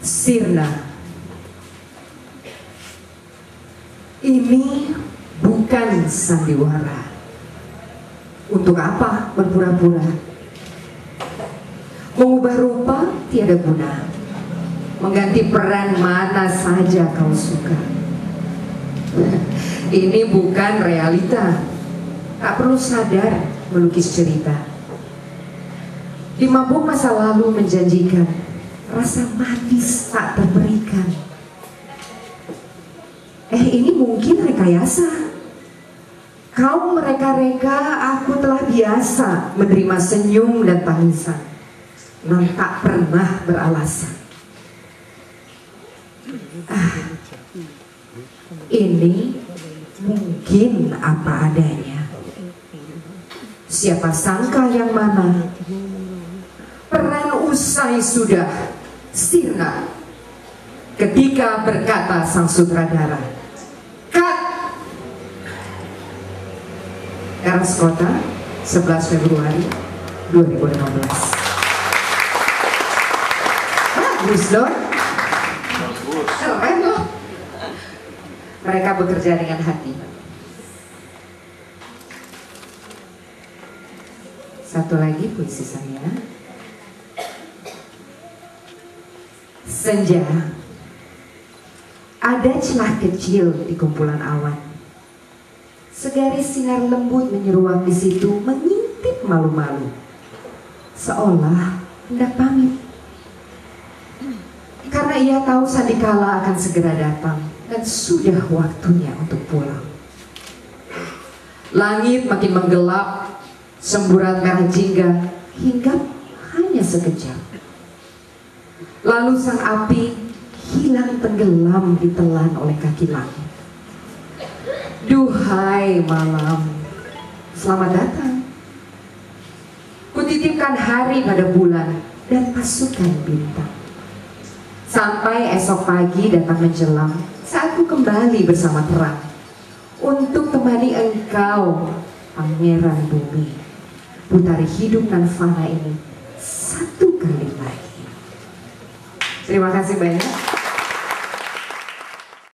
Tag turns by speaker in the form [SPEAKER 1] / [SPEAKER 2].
[SPEAKER 1] sirna. Ini bukan sandiwara. Untuk apa berpura-pura? Mengubah rupa tiada guna. Mengganti peran mana saja kau suka. Ini bukan realita. Tak perlu sadar melukis cerita. Di masa lalu menjanjikan rasa manis tak terberikan. Eh ini mungkin rekayasa. Kau mereka-reka aku telah biasa menerima senyum dan tangisan. Non tak pernah beralasan. Ah, ini mungkin apa adanya. Siapa sangka yang mana Peran usai sudah sirna. Ketika berkata sang sutradara Cut Eras Kota 11 Februari 2015 Bagus dong Keren loh. Mereka bekerja dengan hati. Satu lagi puisi saya. Senja. Ada celah kecil di kumpulan awan. Segaris sinar lembut menyeruak di situ mengintip malu-malu. Seolah hendak pamit. Karena ia tahu sandikala akan segera datang dan sudah waktunya untuk pulang. Langit makin menggelap semburat merah jingga hingga hanya sekejap. Lalu sang api hilang tenggelam ditelan oleh kaki langit. Duhai malam, selamat datang. Kutitipkan hari pada bulan dan pasukan bintang. Sampai esok pagi datang menjelang saat ku kembali bersama terang untuk temani engkau, pangeran bumi putari hidup dan fana ini satu kali lagi. Terima kasih banyak.